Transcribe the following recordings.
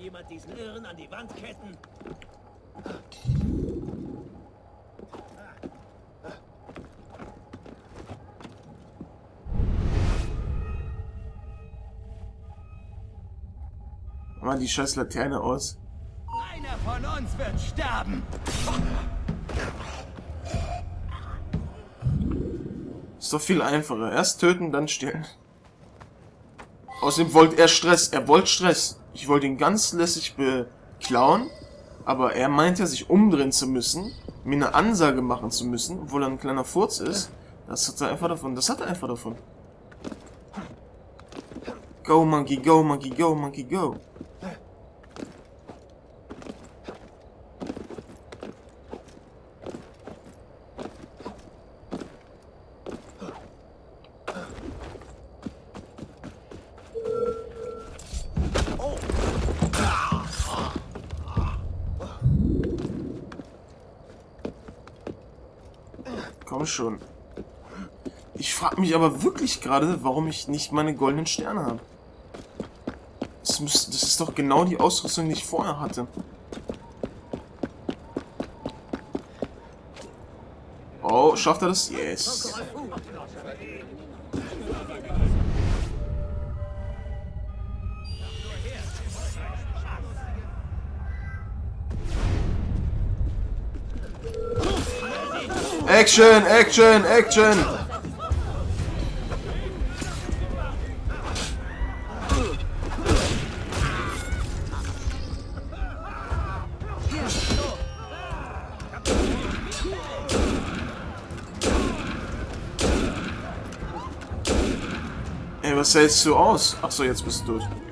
jemand diesen Irren an die Wand ketten? Mach mal die scheiß Laterne aus. Einer von uns wird sterben. Ist doch viel einfacher. Erst töten, dann stehlen. Außerdem wollte er Stress. Er wollte Stress. Ich wollte ihn ganz lässig beklauen. Aber er meint ja, sich umdrehen zu müssen, mir eine Ansage machen zu müssen, obwohl er ein kleiner Furz ist. Das hat er einfach davon. Das hat er einfach davon. Go, Monkey, go, Monkey, go, Monkey, go. Komm schon. Ich frage mich aber wirklich gerade, warum ich nicht meine goldenen Sterne habe. Das, muss, das ist doch genau die Ausrüstung, die ich vorher hatte. Oh, schafft er das? Yes. Action, Action, Action! Ey, was hältst du aus? Achso, jetzt bist du durch.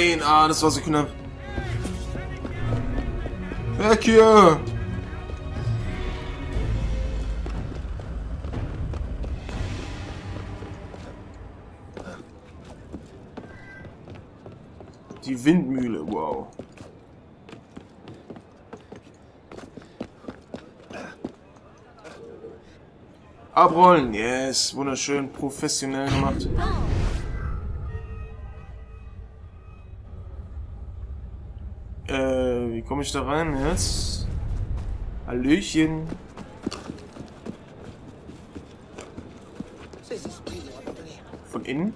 Nein, ah, das war so knapp. Weg hier! Die Windmühle, wow. Abrollen, yes, wunderschön, professionell gemacht. Äh, wie komme ich da rein jetzt? Hallöchen. Von innen?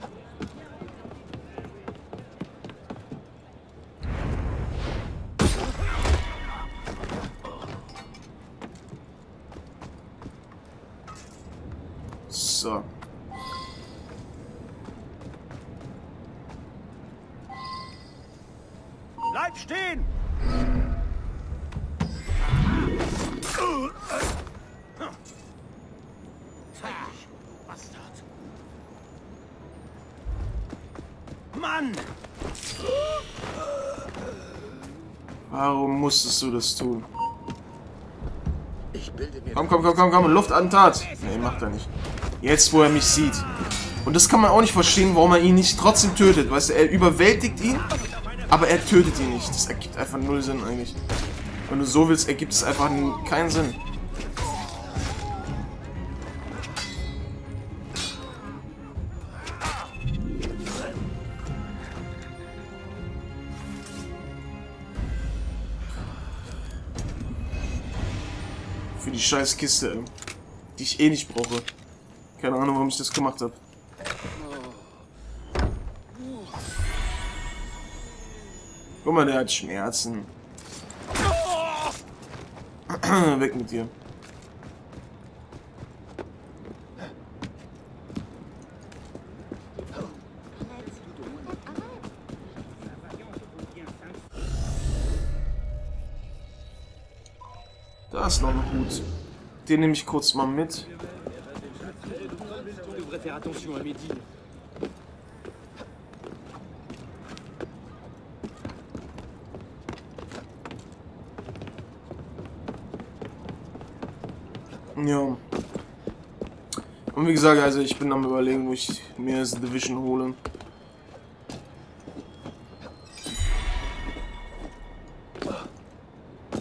Bleib stehen! Bastard. Mann! Warum musstest du das tun? Ich bilde mir Komm, komm, komm, komm, komm, Luftattentat. Nee, macht er nicht. Jetzt, wo er mich sieht. Und das kann man auch nicht verstehen, warum er ihn nicht trotzdem tötet. Weißt du, er überwältigt ihn, aber er tötet ihn nicht. Das ergibt einfach null Sinn eigentlich. Wenn du so willst, ergibt es einfach keinen Sinn. Für die scheiß Kiste, ey. die ich eh nicht brauche. Keine Ahnung, warum ich das gemacht habe. Guck mal, der hat Schmerzen. Weg mit dir. Da ist noch ein Hut. Den nehme ich kurz mal mit. Ja. Und wie gesagt, also ich bin am überlegen, wo ich mir das Division hole.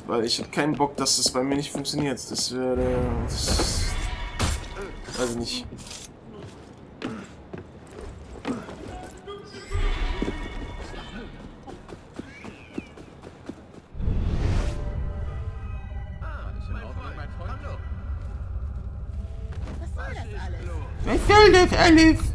Weil ich habe keinen Bock, dass das bei mir nicht funktioniert. Das wäre... Das, weiß ich nicht. Soll das?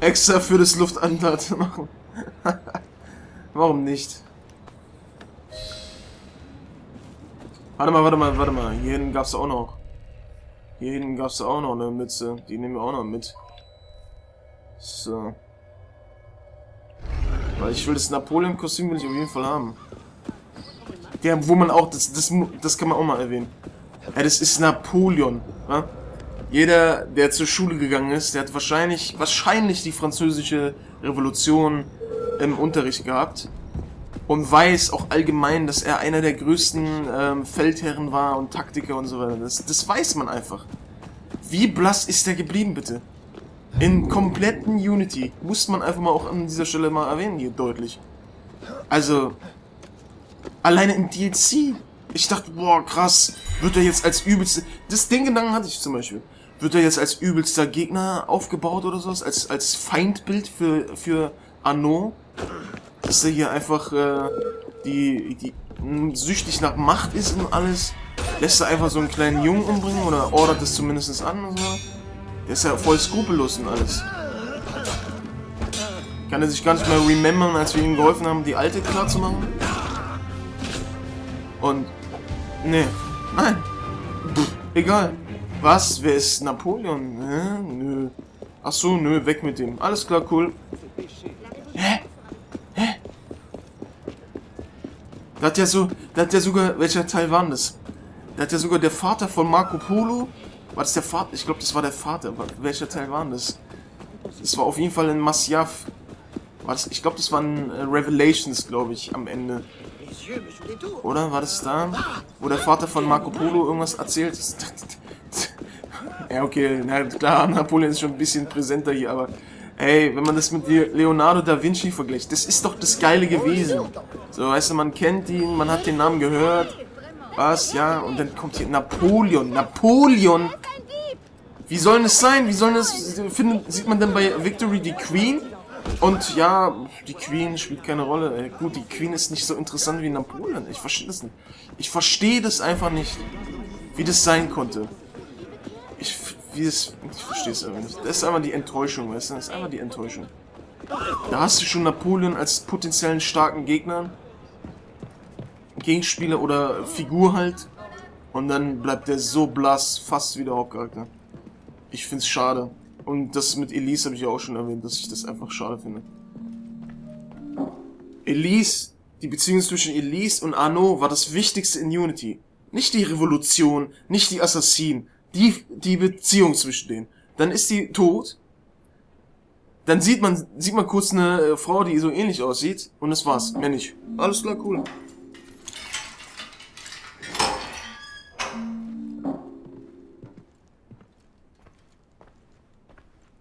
Extra für das Luftanlaat machen. Warum nicht? Warte mal, warte mal, warte mal. Hier hinten gab's auch noch. Hier hinten gab's auch noch eine Mütze. Die nehmen wir auch noch mit. So. Weil ich will das Napoleon-Kostüm will ich auf jeden Fall haben. Der, wo man auch, das, das, das kann man auch mal erwähnen. Ja, das ist Napoleon. Ja? Jeder, der zur Schule gegangen ist, der hat wahrscheinlich, wahrscheinlich die französische Revolution im Unterricht gehabt und weiß auch allgemein, dass er einer der größten ähm, Feldherren war und Taktiker und so weiter. Das, das weiß man einfach. Wie blass ist der geblieben, bitte? In kompletten Unity. Muss man einfach mal auch an dieser Stelle mal erwähnen, hier deutlich. Also, alleine im DLC. Ich dachte, boah, krass, wird er jetzt als übelste... Das Ding Gedanken hatte ich zum Beispiel. Wird er jetzt als übelster Gegner aufgebaut oder sowas? Als, als Feindbild für, für Anno? Dass er hier einfach äh, die, die süchtig nach Macht ist und alles. Lässt er einfach so einen kleinen Jungen umbringen oder ordert es zumindest an und so. Der ist ja voll skrupellos und alles. Kann er sich gar nicht mehr remembern, als wir ihm geholfen haben, die alte klar zu machen? Und. Ne. Nein. Egal. Was? Wer ist Napoleon? Hä? Nö. Ach so, nö, weg mit dem. Alles klar, cool. Hä? Da hat ja so, da hat ja sogar, welcher Teil war das? Da hat ja sogar der Vater von Marco Polo, war das der Vater? Ich glaube, das war der Vater. Welcher Teil war das? Das war auf jeden Fall in Masyaf. War ich glaube, das waren äh, Revelations, glaube ich, am Ende. Oder war das da? Wo der Vater von Marco Polo irgendwas erzählt? ja, okay, na klar, Napoleon ist schon ein bisschen präsenter hier, aber Ey, wenn man das mit Leonardo da Vinci vergleicht, das ist doch das Geile gewesen. So, weißt du, man kennt ihn, man hat den Namen gehört. Was, ja, und dann kommt hier Napoleon. Napoleon! Wie soll es sein? Wie soll das... Findet, sieht man denn bei Victory die Queen? Und ja, die Queen spielt keine Rolle. Ey, gut, die Queen ist nicht so interessant wie Napoleon. Ich verstehe das nicht. Ich verstehe das einfach nicht, wie das sein konnte. Ich wie es. Ich verstehe es aber nicht. Das ist einfach die Enttäuschung, weißt du? Das ist einfach die Enttäuschung. Da hast du schon Napoleon als potenziellen starken Gegner. Gegenspieler oder Figur halt. Und dann bleibt der so blass, fast wie der Hauptcharakter. Ich find's schade. Und das mit Elise habe ich ja auch schon erwähnt, dass ich das einfach schade finde. Elise, die Beziehung zwischen Elise und Arno war das Wichtigste in Unity. Nicht die Revolution, nicht die Assassinen, die, die Beziehung zwischen denen. Dann ist die tot. Dann sieht man, sieht man kurz eine äh, Frau, die so ähnlich aussieht. Und das war's. Mehr nicht. Alles klar, cool.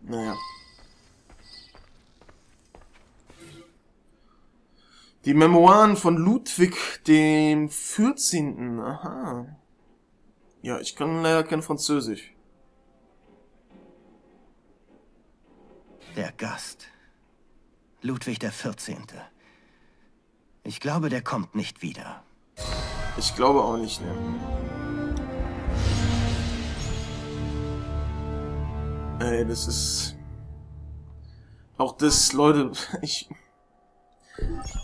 Naja. Die Memoiren von Ludwig dem 14. Aha. Ja, ich kann leider kein Französisch. Der Gast. Ludwig der 14. Ich glaube, der kommt nicht wieder. Ich glaube auch nicht, ne. Ey, das ist... Auch das, Leute, ich...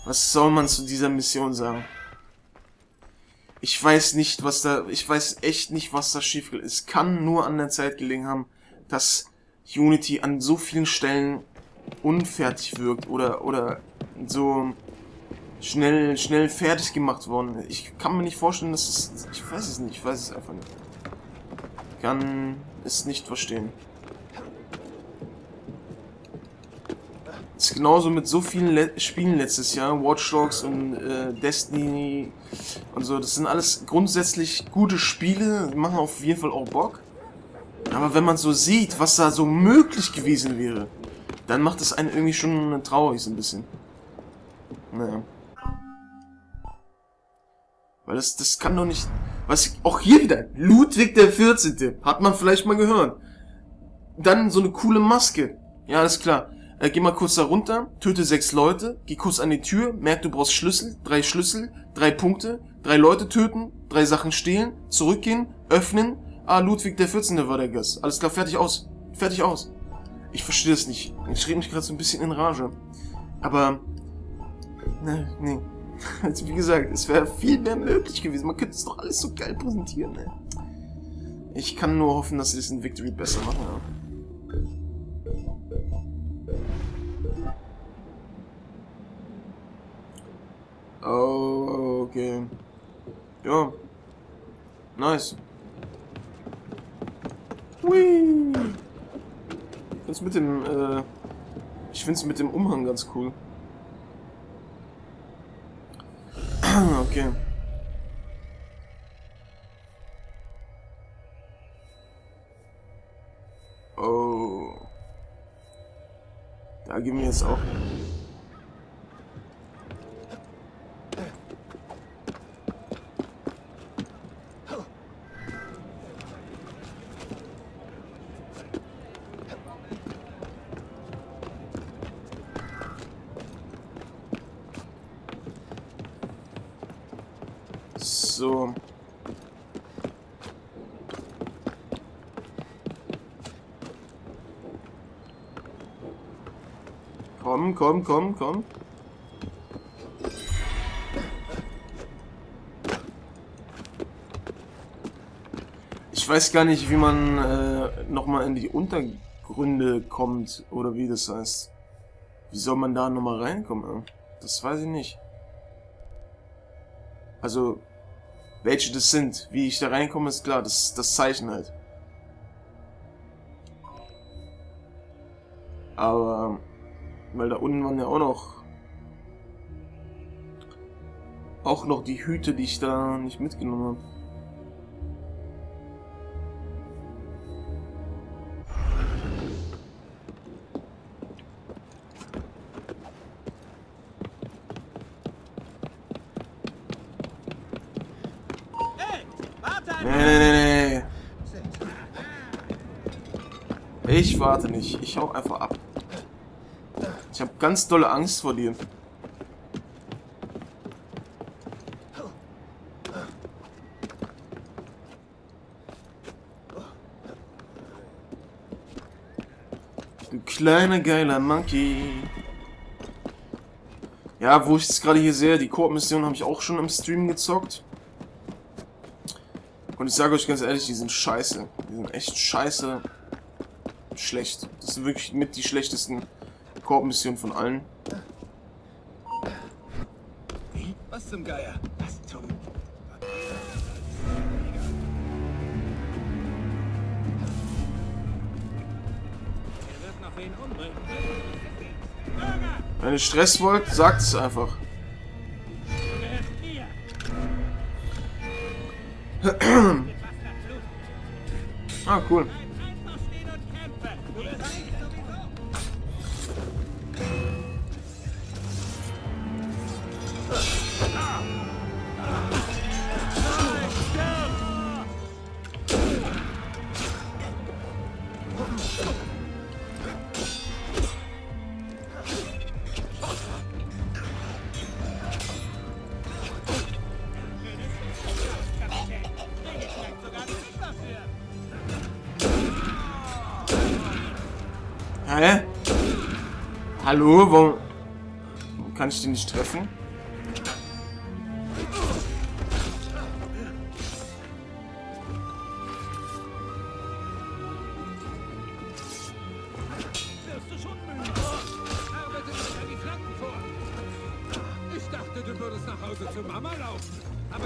Was soll man zu dieser Mission sagen? Ich weiß nicht, was da, ich weiß echt nicht, was da schief geht. Es kann nur an der Zeit gelegen haben, dass Unity an so vielen Stellen unfertig wirkt oder, oder so schnell, schnell fertig gemacht worden. Ich kann mir nicht vorstellen, dass es, ich weiß es nicht, ich weiß es einfach nicht. Ich kann es nicht verstehen. Genauso mit so vielen Le Spielen letztes Jahr, Watch Dogs und äh, Destiny und so. Das sind alles grundsätzlich gute Spiele, machen auf jeden Fall auch Bock. Aber wenn man so sieht, was da so möglich gewesen wäre, dann macht es einen irgendwie schon traurig so ein bisschen. Naja. Weil das, das kann doch nicht... Was, auch hier wieder, Ludwig der 14. Hat man vielleicht mal gehört. Dann so eine coole Maske. Ja, alles klar. Äh, geh mal kurz da runter, töte sechs Leute, geh kurz an die Tür, merk, du brauchst Schlüssel, drei Schlüssel, drei Punkte, drei Leute töten, drei Sachen stehlen, zurückgehen, öffnen. Ah, Ludwig der 14. war der Gast. Alles klar, fertig aus. Fertig aus. Ich verstehe das nicht. Ich schrieb mich gerade so ein bisschen in Rage. Aber, ne, nee. Also wie gesagt, es wäre viel mehr möglich gewesen. Man könnte es doch alles so geil präsentieren, ne? Ich kann nur hoffen, dass sie das in Victory besser machen, ja. Oh, okay. Ja. Nice. Hui. Das mit dem, äh... Ich find's mit dem Umhang ganz cool. okay. Oh. Da gehen wir jetzt auch. So. Komm, komm, komm, komm. Ich weiß gar nicht, wie man äh, nochmal in die Untergründe kommt, oder wie das heißt. Wie soll man da nochmal reinkommen? Das weiß ich nicht. Also, welche das sind, wie ich da reinkomme, ist klar, das das Zeichen halt. Aber, weil da unten waren ja auch noch, auch noch die Hüte, die ich da nicht mitgenommen habe. Warte nicht. Ich hau einfach ab. Ich habe ganz dolle Angst vor dir. Du kleiner geiler Monkey. Ja, wo ich es gerade hier sehe, die Koop-Mission habe ich auch schon im Stream gezockt. Und ich sage euch ganz ehrlich, die sind scheiße. Die sind echt scheiße. Schlecht. Das sind wirklich mit die schlechtesten Koop-Missionen von allen. Was zum Geier? Was zum... Wenn ihr Stress wollt, sagt es einfach. ah, cool.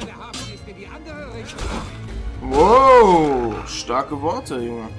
Der Hafen ist in die andere Richtung. Wow, starke Worte, Junge.